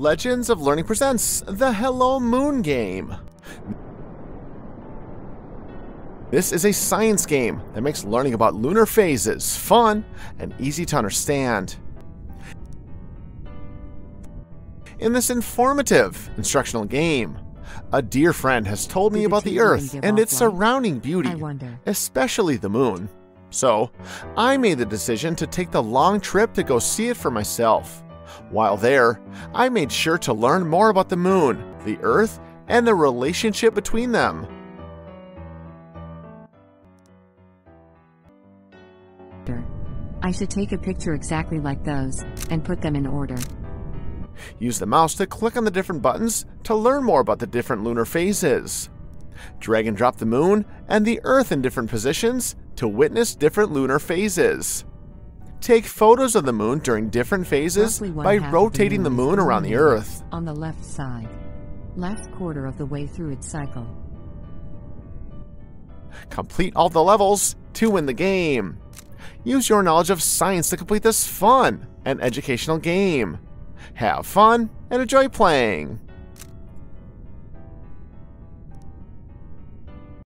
Legends of Learning presents the Hello Moon game. This is a science game that makes learning about lunar phases fun and easy to understand. In this informative instructional game, a dear friend has told me about the Earth and its surrounding beauty, especially the moon. So, I made the decision to take the long trip to go see it for myself. While there, I made sure to learn more about the moon, the Earth, and the relationship between them. I should take a picture exactly like those and put them in order. Use the mouse to click on the different buttons to learn more about the different lunar phases. Drag and drop the moon and the Earth in different positions to witness different lunar phases. Take photos of the moon during different phases by half of rotating the moon around the Earth. On the left side. Last quarter of the way through its cycle. Complete all the levels to win the game. Use your knowledge of science to complete this fun and educational game. Have fun and enjoy playing.